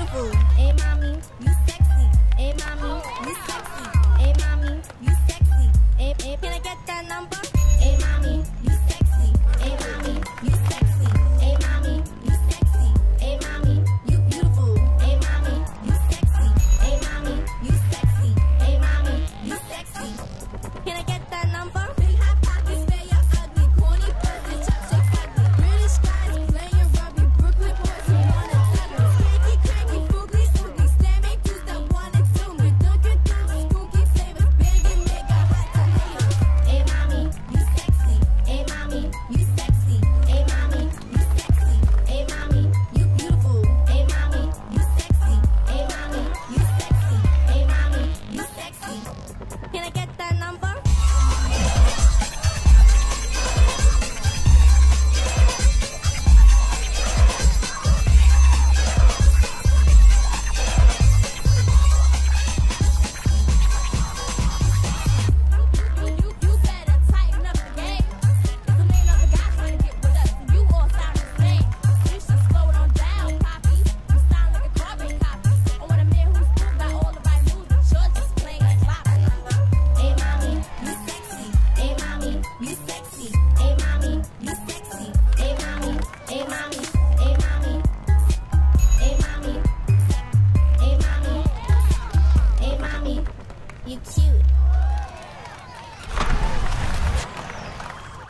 beautiful. Hey, mommy, you sexy. Hey, mommy, you sexy.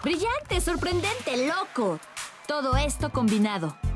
Brillante, sorprendente, loco. Todo esto combinado.